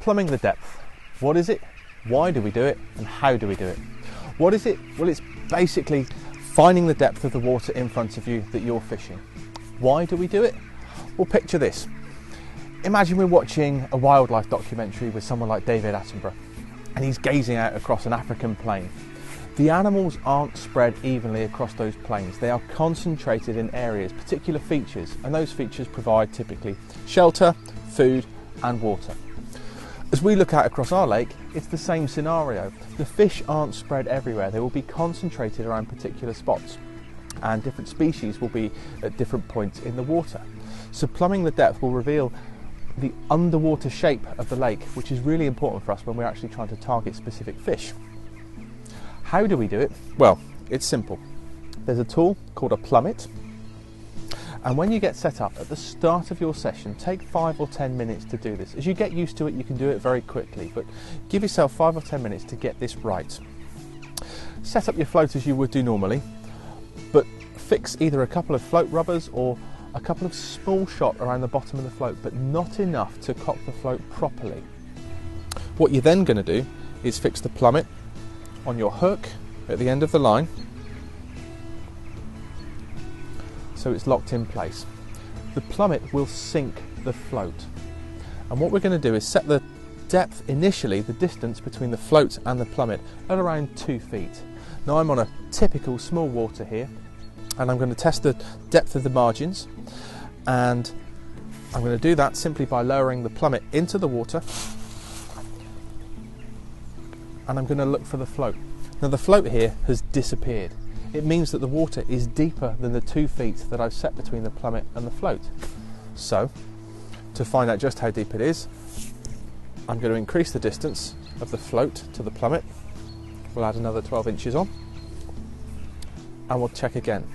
Plumbing the depth. What is it? Why do we do it? And how do we do it? What is it? Well, it's basically finding the depth of the water in front of you that you're fishing. Why do we do it? Well, picture this. Imagine we're watching a wildlife documentary with someone like David Attenborough and he's gazing out across an African plain. The animals aren't spread evenly across those plains. They are concentrated in areas, particular features, and those features provide typically shelter, food, and water. As we look out across our lake, it's the same scenario. The fish aren't spread everywhere, they will be concentrated around particular spots, and different species will be at different points in the water. So, plumbing the depth will reveal the underwater shape of the lake, which is really important for us when we're actually trying to target specific fish. How do we do it? Well, it's simple. There's a tool called a plummet and when you get set up at the start of your session, take five or ten minutes to do this. As you get used to it, you can do it very quickly, but give yourself five or ten minutes to get this right. Set up your float as you would do normally, but fix either a couple of float rubbers or a couple of small shot around the bottom of the float, but not enough to cock the float properly. What you're then going to do is fix the plummet on your hook at the end of the line so it's locked in place. The plummet will sink the float. And what we're going to do is set the depth initially, the distance between the float and the plummet, at around two feet. Now I'm on a typical small water here, and I'm going to test the depth of the margins, and I'm going to do that simply by lowering the plummet into the water, and I'm going to look for the float. Now the float here has disappeared it means that the water is deeper than the two feet that I've set between the plummet and the float. So, to find out just how deep it is, I'm going to increase the distance of the float to the plummet. We'll add another 12 inches on and we'll check again.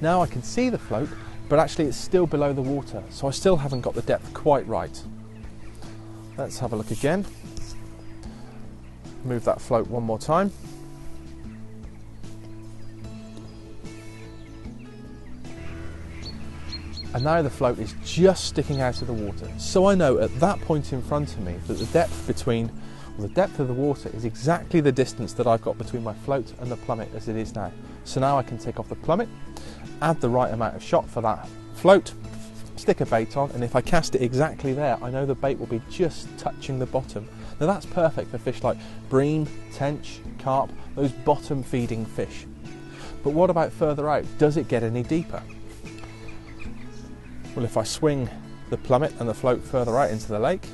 Now I can see the float, but actually it's still below the water, so I still haven't got the depth quite right. Let's have a look again. Move that float one more time. And now the float is just sticking out of the water. So I know at that point in front of me that the depth between the depth of the water is exactly the distance that I've got between my float and the plummet as it is now. So now I can take off the plummet, add the right amount of shot for that float, stick a bait on, and if I cast it exactly there, I know the bait will be just touching the bottom. Now that's perfect for fish like bream, tench, carp, those bottom feeding fish. But what about further out? Does it get any deeper? Well, if I swing the plummet and the float further out into the lake,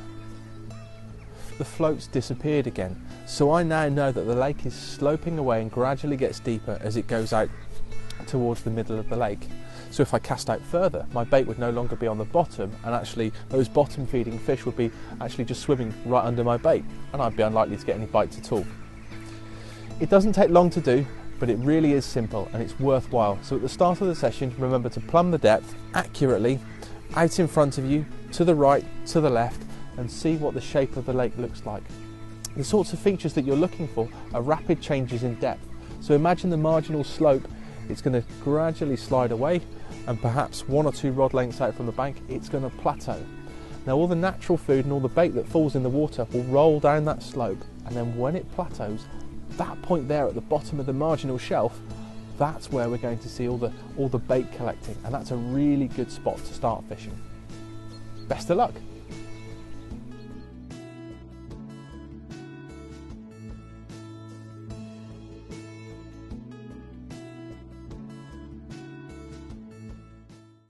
the float's disappeared again. So I now know that the lake is sloping away and gradually gets deeper as it goes out towards the middle of the lake. So if I cast out further, my bait would no longer be on the bottom, and actually those bottom feeding fish would be actually just swimming right under my bait, and I'd be unlikely to get any bites at all. It doesn't take long to do, but it really is simple and it's worthwhile. So at the start of the session, remember to plumb the depth accurately out in front of you, to the right, to the left, and see what the shape of the lake looks like. The sorts of features that you're looking for are rapid changes in depth. So imagine the marginal slope, it's going to gradually slide away, and perhaps one or two rod lengths out from the bank, it's going to plateau. Now, all the natural food and all the bait that falls in the water will roll down that slope, and then when it plateaus, that point there at the bottom of the marginal shelf that's where we're going to see all the all the bait collecting and that's a really good spot to start fishing. Best of luck!